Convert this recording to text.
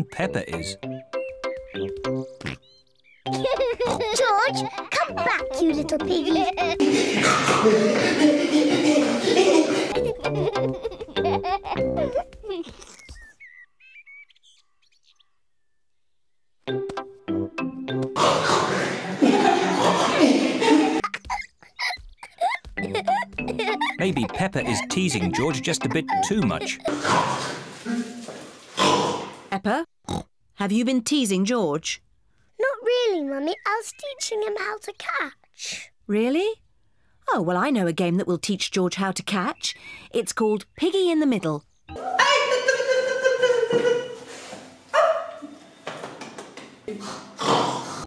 important Peppa is. George, come back, you little piggy. Maybe Peppa is teasing George just a bit too much. Peppa, have you been teasing George? Not really, Mummy. I was teaching him how to catch. Really? Oh, well, I know a game that will teach George how to catch. It's called Piggy in the Middle.